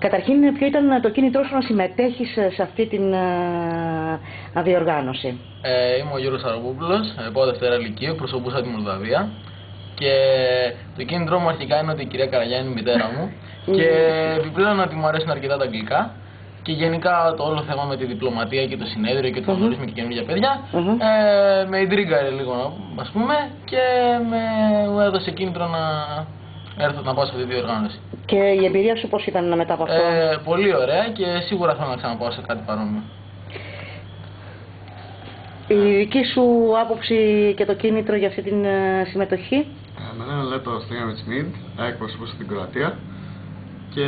Καταρχήν, ποιο ήταν το κίνητρό σου να συμμετέχεις σε αυτή την ε, διοργάνωση. Ε, είμαι ο Γιώργος Αροπούπουλος, ε, πάω Δευτέρα Λυκείου, προσωπούσα τη Μολδαβία. Και το κίνητρό μου αρχικά είναι ότι η κυρία Καραγιάννη είναι η μητέρα μου. Και επιπλέον ότι μου αρέσουν αρκετά τα αγγλικά. Και γενικά το όλο θέμα με τη διπλωματία και το συνέδριο και ότι θα γνωρίσουμε και καινούργια παιδιά ε, με ιντρίγκαρε λίγο ας πούμε. Και με, μου έδωσε κίνητρο να έρθω να πάω σε αυτή τη διοργάνωση. Και η εμπειρία σου πώς ήταν μετά από αυτό. Ε, πολύ ωραία και σίγουρα θέλω να ξαναπάω σε κάτι παρόμοιο. Η δική σου άποψη και το κίνητρο για αυτή την ε, συμμετοχή; Ε, με λένε Λέτο Στίγαμε Τσμίντ, εκπροσωπούσα την Κροατία και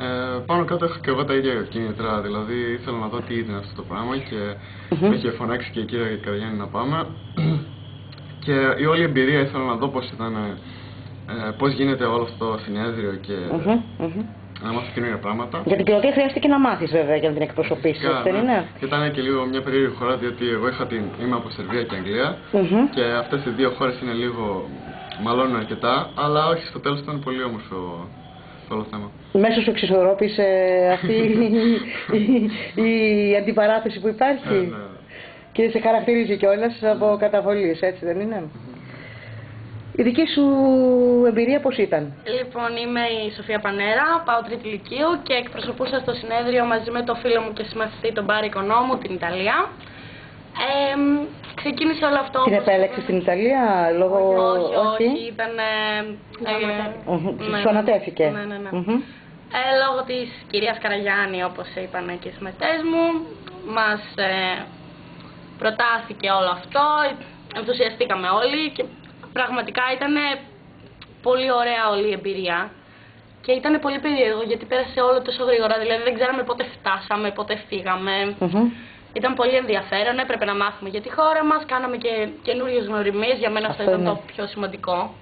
ε, πάνω κάτω έχω και εγώ τα ίδια κίνητρα, δηλαδή ήθελα να δω τι ήταν αυτό το πράγμα και mm-hmm. με είχε φωνάξει και η κυρία Καριάννη να πάμε και η όλη εμπειρία ήθελα να δω πώς ήταν, ε, πώς γίνεται όλο αυτό το συνέδριο και mm-hmm. να μάθω καινούργια πράγματα; Για την Κροατία χρειάστηκε να μάθεις βέβαια για να την εκπροσωπήσεις, δεν ναι. είναι; Και ήταν και λίγο μια περίεργη χώρα διότι εγώ είχα την, είμαι από Σερβία και Αγγλία mm-hmm. και αυτές οι δύο χώρες είναι λίγο μαλώνουν αρκετά, αλλά όχι στο τέλος ήταν πολύ όμορφο όλο το θέμα. Μέσω σου εξισορρόπησε αυτή η, η, αντιπαράθεση που υπάρχει; Ε, ναι. Και σε χαρακτηρίζει κιόλας από καταβολής, έτσι δεν είναι; Η δική σου εμπειρία πώς ήταν; Λοιπόν, είμαι η Σοφία Πανέρα, πάω τρίτη λυκείου και εκπροσωπούσα στο συνέδριο μαζί με το φίλο μου και συμμαθητή τον Πάρη Οικονόμου, την Ιταλία. Ε, ξεκίνησε όλο αυτό. Την επέλεξες στην Ιταλία λόγω. Όχι, όχι, όχι ήταν. Ε, ε, ναι, Σου ανατέθηκε. Ναι, ναι, ναι. Ε, λόγω της κυρίας Καραγιάννη, όπως είπαν και οι συμμετέ μου, μας ε, προτάθηκε όλο αυτό. Ενθουσιαστήκαμε όλοι και πραγματικά ήταν πολύ ωραία όλη η εμπειρία. Και ήταν πολύ περίεργο γιατί πέρασε όλο τόσο γρήγορα. Δηλαδή δεν ξέραμε πότε φτάσαμε, πότε φύγαμε. Ήταν πολύ ενδιαφέρον, έπρεπε να μάθουμε για τη χώρα μας, κάναμε και καινούριε γνωριμίες, για μένα αυτό, ήταν το πιο σημαντικό.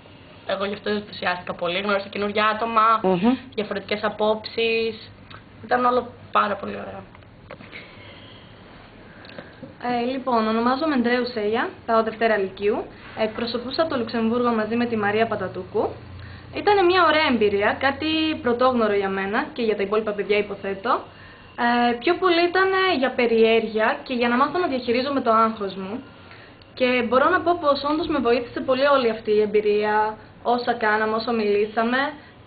Εγώ γι' αυτό ενθουσιάστηκα πολύ, γνώρισα καινούργια άτομα, mm διαφορετικές απόψεις. Ήταν όλο πάρα πολύ ωραίο. Ε, λοιπόν, ονομάζομαι Ντρέου Σέια, πάω Δευτέρα Λυκείου. Εκπροσωπούσα το Λουξεμβούργο μαζί με τη Μαρία Πατατούκου. Ήταν μια ωραία εμπειρία, κάτι πρωτόγνωρο για μένα και για τα υπόλοιπα παιδιά υποθέτω. Ε, πιο πολύ ήταν για περιέργεια και για να μάθω να διαχειρίζομαι το άγχος μου. Και μπορώ να πω πως όντως με βοήθησε πολύ όλη αυτή η εμπειρία, όσα κάναμε, όσα μιλήσαμε.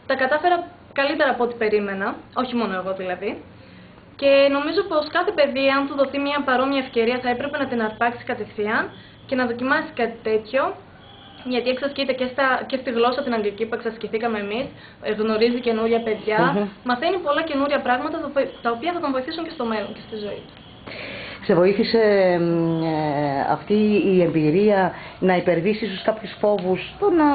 Τα κατάφερα καλύτερα από ό,τι περίμενα, όχι μόνο εγώ δηλαδή. Και νομίζω πως κάθε παιδί, αν του δοθεί μια παρόμοια ευκαιρία, θα έπρεπε να την αρπάξει κατευθείαν και να δοκιμάσει κάτι τέτοιο. Γιατί εξασκείται και, στα, και στη γλώσσα την αγγλική που εξασκηθήκαμε εμείς, γνωρίζει καινούρια παιδιά, μαθαίνει πολλά καινούρια πράγματα τα οποία θα τον βοηθήσουν και στο μέλλον και στη ζωή του. Σε βοήθησε ε, αυτή η εμπειρία να υπερβήσει ίσως κάποιους φόβους, το να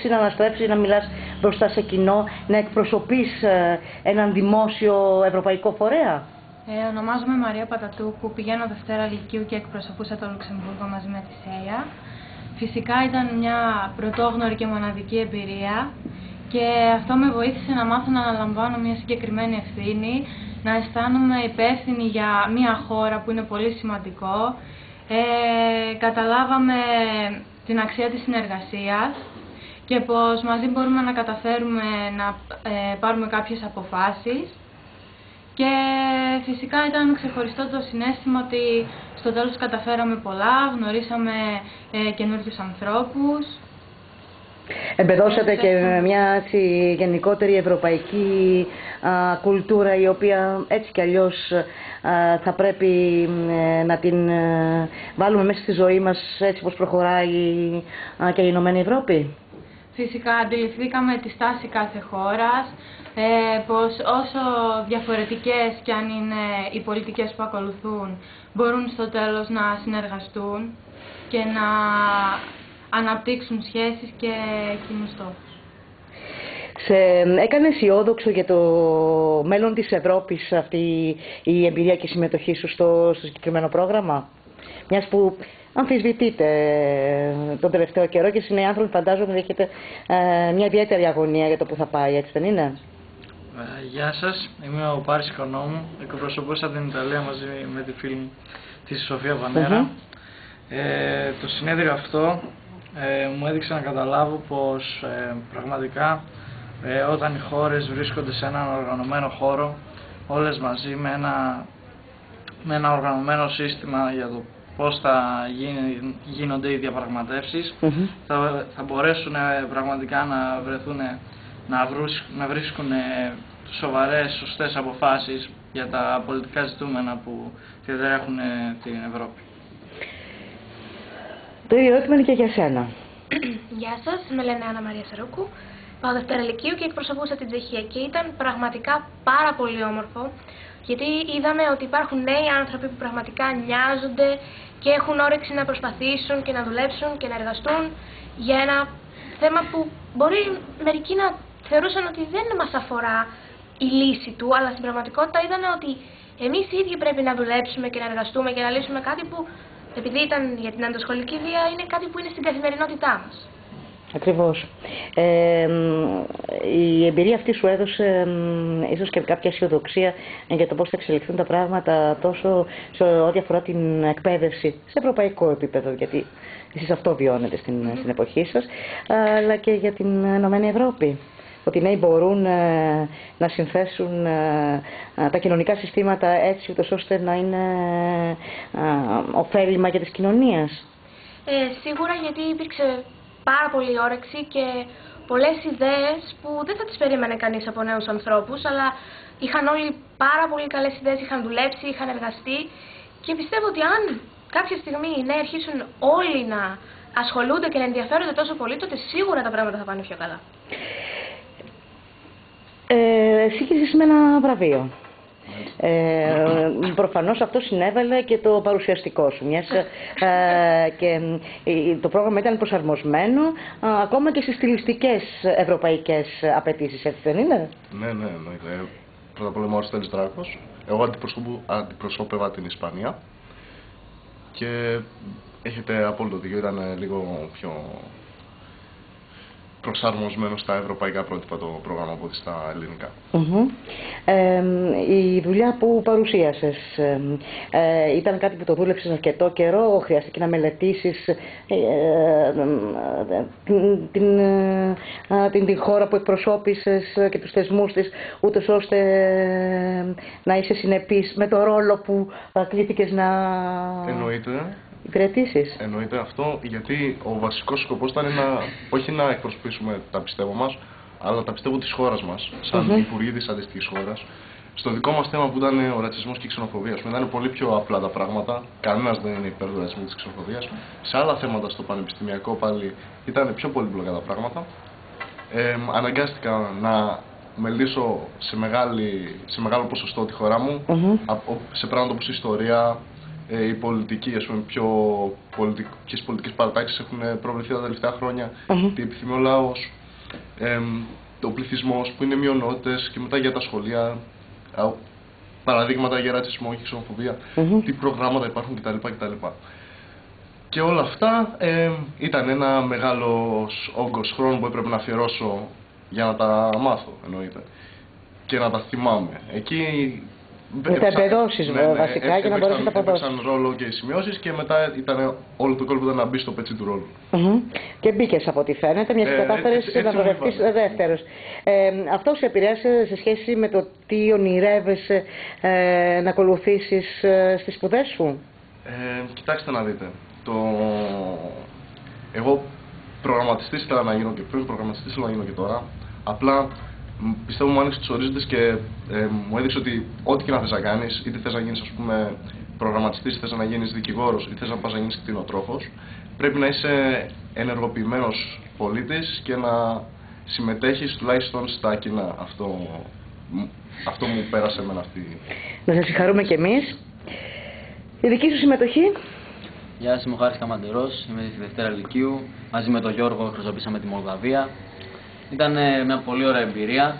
συναναστρέψεις, να μιλάς μπροστά σε κοινό, να εκπροσωπείς ε, έναν δημόσιο ευρωπαϊκό φορέα; Ε, ονομάζομαι Μαρία Πατατούκου, πηγαίνω Δευτέρα Λυκείου και εκπροσωπούσα το Λουξεμβούργο μαζί με τη ΣΕΙΑ. Φυσικά ήταν μια πρωτόγνωρη και μοναδική εμπειρία και αυτό με βοήθησε να μάθω να αναλαμβάνω μια συγκεκριμένη ευθύνη, να αισθάνομαι υπεύθυνη για μια χώρα που είναι πολύ σημαντικό. Ε, καταλάβαμε την αξία της συνεργασίας και πως μαζί μπορούμε να καταφέρουμε να ε, πάρουμε κάποιες αποφάσεις και φυσικά ήταν ξεχωριστό το συνέστημα ότι στο τέλος καταφέραμε πολλά, γνωρίσαμε ε, καινούριους ανθρώπους. Εμπεδώσατε και μια γενικότερη ευρωπαϊκή κουλτούρα η οποία έτσι κι αλλιώς θα πρέπει ε, να την ε, βάλουμε μέσα στη ζωή μας έτσι όπως προχωράει και η Ηνωμένη Ευρώπη; Φυσικά αντιληφθήκαμε τη στάση κάθε χώρας, ε, πως όσο διαφορετικές κι αν είναι οι πολιτικές που ακολουθούν μπορούν στο τέλος να συνεργαστούν και να αναπτύξουν σχέσεις και κοινούς στόχους. Σε έκανε αισιόδοξο για το μέλλον της Ευρώπης αυτή η εμπειρία και η συμμετοχή σου στο, στο συγκεκριμένο πρόγραμμα; Μιας που αμφισβητείτε τον τελευταίο καιρό και οι νέοι άνθρωποι φαντάζομαι ότι έχετε ε, μια ιδιαίτερη αγωνία για το που θα πάει, έτσι δεν είναι; Ε, γεια σας, είμαι ο Πάρης Οικονόμου, εκπροσωπούσα την Ιταλία μαζί με τη φίλη μου τη Σοφία Βανέρα. ε, το συνέδριο αυτό ε, μου έδειξε να καταλάβω πως ε, πραγματικά ε, όταν οι χώρες βρίσκονται σε έναν οργανωμένο χώρο, όλες μαζί με ένα, με ένα οργανωμένο σύστημα για το πώς θα γίνει, γίνονται οι διαπραγματεύσεις, Μμμ. θα, θα μπορέσουν ε, πραγματικά να βρεθούν, να, βρούς- να βρίσκουν ε, σοβαρές, σωστές αποφάσεις για τα πολιτικά ζητούμενα που διατρέχουν ε, την Ευρώπη. Το ίδιο ερώτημα είναι και για σένα. Γεια σας, με λένε Άννα Μαρία Σαρούκου. Πάω Δευτέρα Λυκείου και εκπροσωπούσα την Τσεχία και ήταν πραγματικά πάρα πολύ όμορφο γιατί είδαμε ότι υπάρχουν νέοι άνθρωποι που πραγματικά νοιάζονται και έχουν όρεξη να προσπαθήσουν και να δουλέψουν και να εργαστούν για ένα θέμα που μπορεί μερικοί να θεωρούσαν ότι δεν μας αφορά η λύση του, αλλά στην πραγματικότητα είδανε ότι εμείς οι ίδιοι πρέπει να δουλέψουμε και να εργαστούμε και να λύσουμε κάτι που επειδή ήταν για την αντοσχολική βία είναι κάτι που είναι στην καθημερινότητά μας. Ακριβώς. Ε, μ, η εμπειρία αυτή σου έδωσε μ, ίσως και κάποια αισιοδοξία για το πώς θα εξελιχθούν τα πράγματα τόσο σε ό,τι αφορά την εκπαίδευση σε ευρωπαϊκό επίπεδο, γιατί εσείς αυτό βιώνετε στην, στην εποχή σας, αλλά και για την Ενωμένη Ευρώπη. Ότι οι νέοι μπορούν ε, να συνθέσουν ε, ε, τα κοινωνικά συστήματα έτσι ούτως ώστε να είναι ε, ωφέλιμα για της κοινωνίας. Ε, σίγουρα γιατί υπήρξε πάρα πολύ όρεξη και πολλές ιδέες που δεν θα τις περίμενε κανείς από νέους ανθρώπους, αλλά είχαν όλοι πάρα πολύ καλές ιδέες, είχαν δουλέψει, είχαν εργαστεί και πιστεύω ότι αν κάποια στιγμή οι νέοι αρχίσουν όλοι να ασχολούνται και να ενδιαφέρονται τόσο πολύ, τότε σίγουρα τα πράγματα θα πάνε πιο καλά. Ε, εσύ είσαι με ένα βραβείο. Ε, προφανώς αυτό συνέβαλε και το παρουσιαστικό σου μιας, ε, και ε, το πρόγραμμα ήταν προσαρμοσμένο ε, ακόμα και στις στιλιστικές ευρωπαϊκές απαιτήσεις έτσι δεν είναι; Ναι, ναι, εννοείται. Πρώτα απ' όλα είμαι ο Αριστέλης Δράκος. Εγώ αντιπροσωπου- αντιπροσώπευα την Ισπανία και έχετε απόλυτο δίκιο, ήταν λίγο πιο προσαρμοσμένο στα ευρωπαϊκά πρότυπα το πρόγραμμα από ότι στα ελληνικά. Μμμ. Ε, η δουλειά που παρουσίασες ε, ε, ήταν κάτι που το δούλεψες αρκετό καιρό, χρειάστηκε να μελετήσεις ε, ε, ε, την, την, ε, α, την, την χώρα που εκπροσώπησες και τους θεσμούς της, ούτως ώστε ε, να είσαι συνεπής με το ρόλο που α, κλήθηκες να Εννοείται, υπηρετήσεις. εννοείται αυτό γιατί ο βασικός σκοπός ήταν να, όχι να εκπροσωπήσουμε τα πιστεύω μας, αλλά τα πιστεύω της χώρας μας, σαν Μμμ. υπουργοί της αντίστοιχης χώρας. Στο δικό μας θέμα που ήταν ο ρατσισμός και η ξενοφοβία, ας πούμε, ήταν πολύ πιο απλά τα πράγματα. Κανένας δεν είναι υπέρ του ρατσισμού και της ξενοφοβίας. Σε άλλα θέματα στο πανεπιστημιακό πάλι ήταν πιο πολύπλοκα τα πράγματα. Ε, αναγκάστηκα να μελήσω σε, μεγάλη, σε μεγάλο ποσοστό τη χώρα μου, Μμμ. από- σε πράγματα όπως η ιστορία, ε, η πολιτική, ας πούμε, πιο πολιτικ, ποιες πολιτικές παρατάξεις έχουν προβληθεί τα τελευταία χρόνια, Μμμ. τι επιθυμεί ο λαός, εμ, ο πληθυσμός που είναι μειονότητες και μετά για τα σχολεία, α, παραδείγματα για ρατσισμό και ξενοφοβία, Μμμ. τι προγράμματα υπάρχουν κτλ. κτλ. Και όλα αυτά ε, ήταν ένα μεγάλος όγκος χρόνου που έπρεπε να αφιερώσω για να τα μάθω, εννοείται. Και να τα θυμάμαι. Εκεί. Να τα εμπεδώσεις, βασικά, για να μπορείς να τα αποδώσεις. Έπαιξαν ρόλο και οι σημειώσεις και μετά ήταν όλο το κόλπο ήταν να μπει στο πετσί του ρόλου. Μμμ. Και μπήκε από ό,τι φαίνεται, μια και Ε, κατάφερε έτσι- έτσι να μου βρεθεί είπανε. δεύτερος. Ε, αυτό σε επηρέασε σε σχέση με το τι ονειρεύεσαι ε, να ακολουθήσεις ε, στις σπουδές σου; Ε, κοιτάξτε να δείτε. Το... Εγώ προγραμματιστής ήθελα να γίνω και πριν, προγραμματιστής θέλω να γίνω και τώρα. Απλά μ, πιστεύω μου άνοιξε τους ορίζοντες και ε, μου έδειξε ότι ό,τι και να θες να κάνεις, είτε θες να γίνεις ας πούμε προγραμματιστής, είτε θες να γίνεις δικηγόρος, είτε θες να πας να γίνεις κτηνοτρόφος, πρέπει να είσαι ενεργοποιημένος πολίτης και να συμμετέχεις τουλάχιστον στα κοινά. Αυτό, μ, αυτό μου πέρασε εμένα αυτή. Να σε συγχαρούμε κι εμείς. Η δική σου συμμετοχή. Γεια σας, είμαι ο Χάρης Καμαντερός, είμαι στη Δευτέρα Λυκείου. Μαζί με τον Γιώργο εκπροσωπήσαμε τη Μολδαβία. Ήταν ε, μια πολύ ωραία εμπειρία,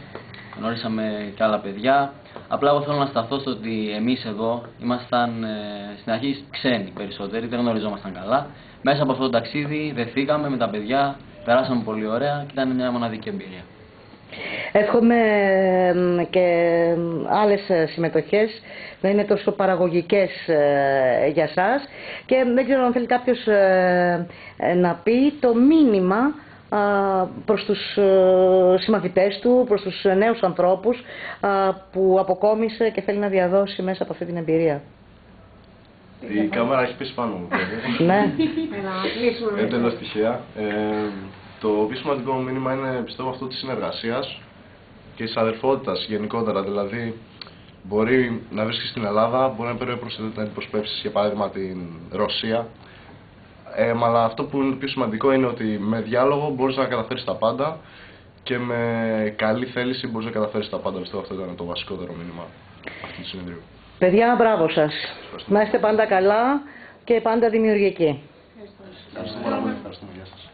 γνωρίσαμε και άλλα παιδιά. Απλά εγώ θέλω να σταθώ στο ότι εμείς εδώ ήμασταν ε, στην αρχή ξένοι περισσότεροι, δεν γνωριζόμασταν καλά. Μέσα από αυτό το ταξίδι δεθήκαμε με τα παιδιά, περάσαμε πολύ ωραία και ήταν μια μοναδική εμπειρία. Εύχομαι ε, και άλλες ε, συμμετοχές να είναι τόσο παραγωγικές ε, για σας και δεν ξέρω αν θέλει κάποιος ε, ε, να πει το μήνυμα α, προς τους ε, συμμαθητές του, προς τους νέους ανθρώπους α, που αποκόμισε και θέλει να διαδώσει μέσα από αυτή την εμπειρία. Η κάμερα έχει πέσει πάνω μου. ναι. Εντελώς τυχαία. Ε, το πιο σημαντικό μήνυμα είναι πιστεύω αυτό της συνεργασίας και της αδερφότητας γενικότερα. Δηλαδή, μπορεί να βρίσκεις στην Ελλάδα, μπορεί να πρέπει να αντιπροσωπεύσεις για παράδειγμα την Ρωσία. Ε, αλλά αυτό που είναι πιο σημαντικό είναι ότι με διάλογο μπορείς να καταφέρεις τα πάντα και με καλή θέληση μπορείς να καταφέρεις τα πάντα. Πιστεύω αυτό ήταν το βασικότερο μήνυμα αυτού του συνεδρίου. Παιδιά, μπράβο σας. Να είστε πάντα καλά και πάντα δημιουργικοί. Ευχαριστούμε. Ευχαριστούμε. Γεια σας.